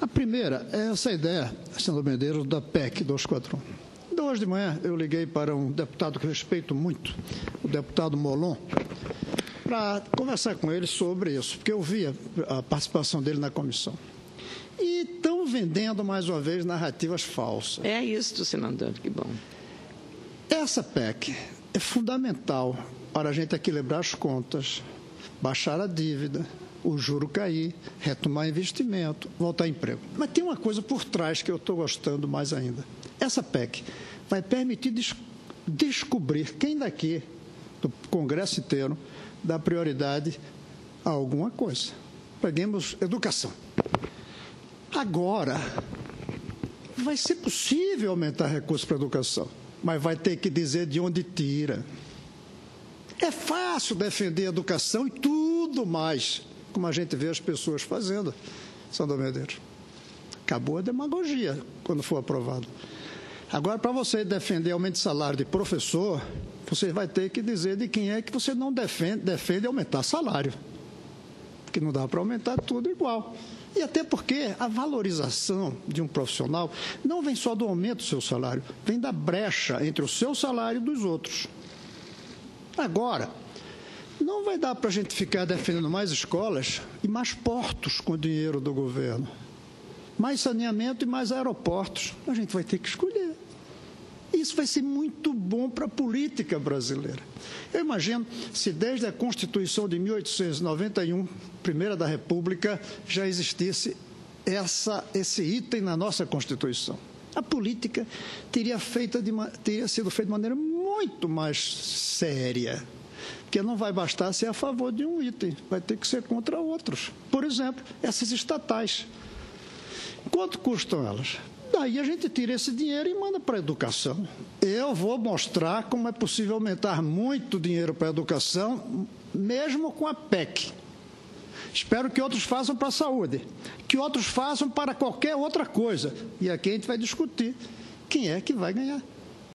A primeira é essa ideia, senador Medeiros, da PEC 241. Então, hoje de manhã eu liguei para um deputado que respeito muito, o deputado Molon, para conversar com ele sobre isso, porque eu vi a participação dele na comissão. E estão vendendo, mais uma vez, narrativas falsas. É isso, senador, que bom. Essa PEC é fundamental para a gente equilibrar as contas, baixar a dívida, o juro cair, retomar investimento, voltar emprego. Mas tem uma coisa por trás que eu estou gostando mais ainda. Essa PEC vai permitir des descobrir quem daqui, do Congresso inteiro, dá prioridade a alguma coisa. Peguemos educação. Agora, vai ser possível aumentar recursos para a educação, mas vai ter que dizer de onde tira. É fácil defender a educação e tudo mais, como a gente vê as pessoas fazendo, Sandro Medeiros. Acabou a demagogia quando for aprovado. Agora, para você defender aumento de salário de professor, você vai ter que dizer de quem é que você não defende, defende aumentar salário. Porque não dá para aumentar tudo igual. E até porque a valorização de um profissional não vem só do aumento do seu salário, vem da brecha entre o seu salário e dos outros. Agora, não vai dar para a gente ficar defendendo mais escolas e mais portos com o dinheiro do governo. Mais saneamento e mais aeroportos. A gente vai ter que escolher. Isso vai ser muito bom para a política brasileira. Eu imagino se desde a Constituição de 1891, primeira da República, já existisse essa, esse item na nossa Constituição. A política teria, feita de, teria sido feita de maneira muito mais séria. Porque não vai bastar ser a favor de um item, vai ter que ser contra outros. Por exemplo, essas estatais. Quanto custam elas? Daí a gente tira esse dinheiro e manda para a educação. Eu vou mostrar como é possível aumentar muito dinheiro para a educação, mesmo com a PEC. Espero que outros façam para a saúde, que outros façam para qualquer outra coisa. E aqui a gente vai discutir quem é que vai ganhar.